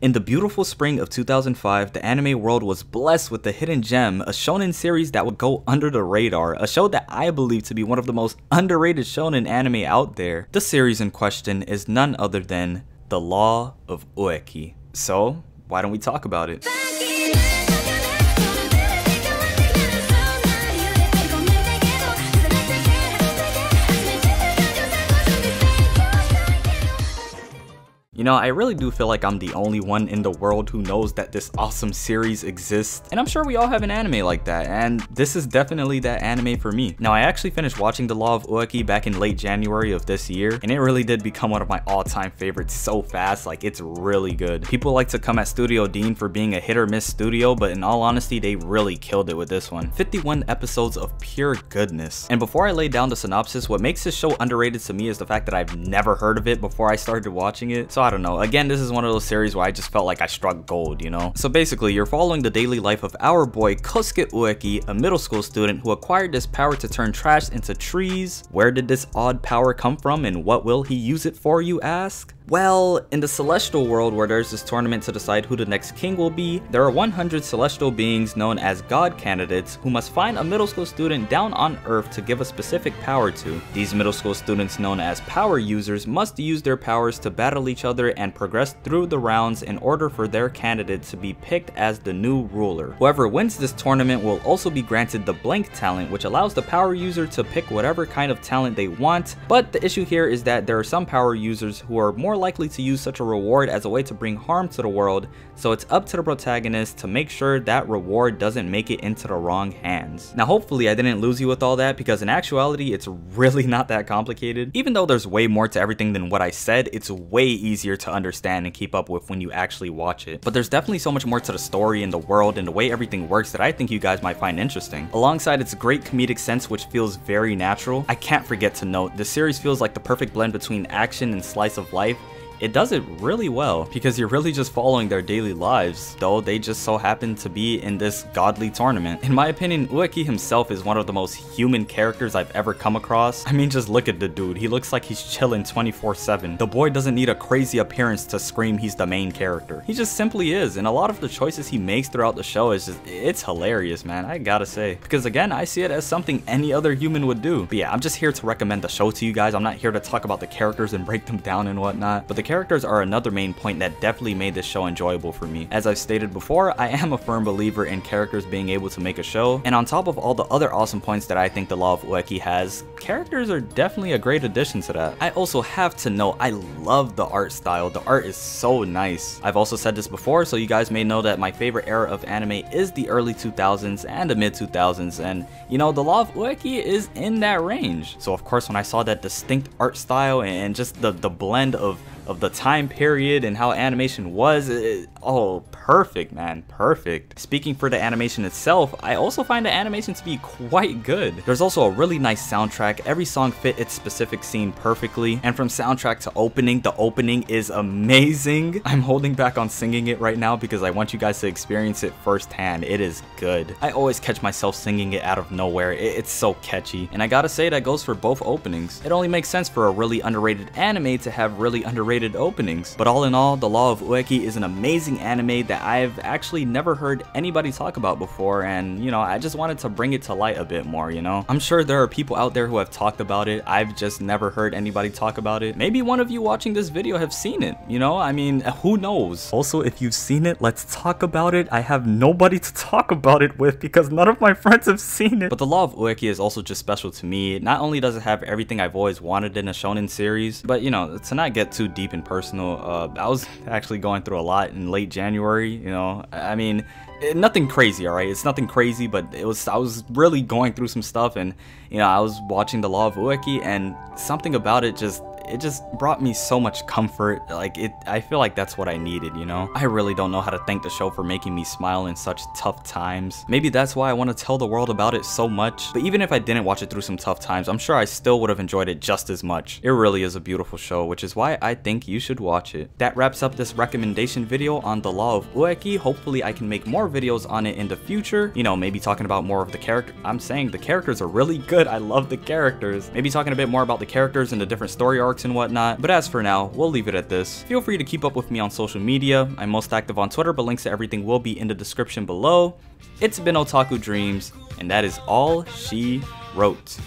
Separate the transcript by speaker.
Speaker 1: In the beautiful spring of 2005, the anime world was blessed with the Hidden Gem, a shonen series that would go under the radar, a show that I believe to be one of the most underrated shonen anime out there. The series in question is none other than The Law of Ueki. So, why don't we talk about it? Know, I really do feel like I'm the only one in the world who knows that this awesome series exists, and I'm sure we all have an anime like that, and this is definitely that anime for me. Now, I actually finished watching The Law of Ueki back in late January of this year, and it really did become one of my all-time favorites so fast, like it's really good. People like to come at Studio Dean for being a hit or miss studio, but in all honesty, they really killed it with this one. 51 episodes of pure goodness. And before I lay down the synopsis, what makes this show underrated to me is the fact that I've never heard of it before I started watching it, so I don't know. Again, this is one of those series where I just felt like I struck gold, you know? So basically, you're following the daily life of our boy Kosuke Ueki, a middle school student who acquired this power to turn trash into trees. Where did this odd power come from and what will he use it for, you ask? Well, in the celestial world where there's this tournament to decide who the next king will be, there are 100 celestial beings known as god candidates who must find a middle school student down on earth to give a specific power to. These middle school students known as power users must use their powers to battle each other and progress through the rounds in order for their candidate to be picked as the new ruler. Whoever wins this tournament will also be granted the blank talent which allows the power user to pick whatever kind of talent they want, but the issue here is that there are some power users who are more likely to use such a reward as a way to bring harm to the world, so it's up to the protagonist to make sure that reward doesn't make it into the wrong hands. Now hopefully I didn't lose you with all that because in actuality it's really not that complicated. Even though there's way more to everything than what I said, it's way easier to understand and keep up with when you actually watch it. But there's definitely so much more to the story and the world and the way everything works that I think you guys might find interesting. Alongside its great comedic sense which feels very natural, I can't forget to note, the series feels like the perfect blend between action and slice of life it does it really well because you're really just following their daily lives, though they just so happen to be in this godly tournament. In my opinion, Ueki himself is one of the most human characters I've ever come across. I mean, just look at the dude. He looks like he's chilling 24-7. The boy doesn't need a crazy appearance to scream he's the main character. He just simply is, and a lot of the choices he makes throughout the show is just, it's hilarious, man. I gotta say. Because again, I see it as something any other human would do. But yeah, I'm just here to recommend the show to you guys. I'm not here to talk about the characters and break them down and whatnot. But the characters are another main point that definitely made this show enjoyable for me. As I've stated before, I am a firm believer in characters being able to make a show, and on top of all the other awesome points that I think The Law of Ueki has, characters are definitely a great addition to that. I also have to note, I love the art style. The art is so nice. I've also said this before, so you guys may know that my favorite era of anime is the early 2000s and the mid 2000s, and you know, The Law of Ueki is in that range. So of course, when I saw that distinct art style and just the, the blend of of the time period and how animation was, it, oh, perfect, man, perfect. Speaking for the animation itself, I also find the animation to be quite good. There's also a really nice soundtrack. Every song fit its specific scene perfectly, and from soundtrack to opening, the opening is amazing. I'm holding back on singing it right now because I want you guys to experience it firsthand. It is good. I always catch myself singing it out of nowhere. It's so catchy, and I gotta say that goes for both openings. It only makes sense for a really underrated anime to have really underrated openings. But all in all, The Law of Ueki is an amazing anime that I've actually never heard anybody talk about before and you know, I just wanted to bring it to light a bit more, you know? I'm sure there are people out there who have talked about it, I've just never heard anybody talk about it. Maybe one of you watching this video have seen it, you know? I mean, who knows? Also, if you've seen it, let's talk about it. I have nobody to talk about it with because none of my friends have seen it. But The Law of Ueki is also just special to me. Not only does it have everything I've always wanted in a shonen series, but you know, to not get too deep and personal. Uh, I was actually going through a lot in late January, you know. I mean, eh, nothing crazy, all right? It's nothing crazy, but it was I was really going through some stuff and, you know, I was watching The Law of Ueki and something about it just it just brought me so much comfort. Like it, I feel like that's what I needed, you know? I really don't know how to thank the show for making me smile in such tough times. Maybe that's why I want to tell the world about it so much. But even if I didn't watch it through some tough times, I'm sure I still would have enjoyed it just as much. It really is a beautiful show, which is why I think you should watch it. That wraps up this recommendation video on The Law of Ueki. Hopefully I can make more videos on it in the future. You know, maybe talking about more of the character. I'm saying the characters are really good. I love the characters. Maybe talking a bit more about the characters and the different story arcs works and whatnot, but as for now, we'll leave it at this. Feel free to keep up with me on social media. I'm most active on Twitter, but links to everything will be in the description below. It's been Otaku Dreams, and that is all she wrote.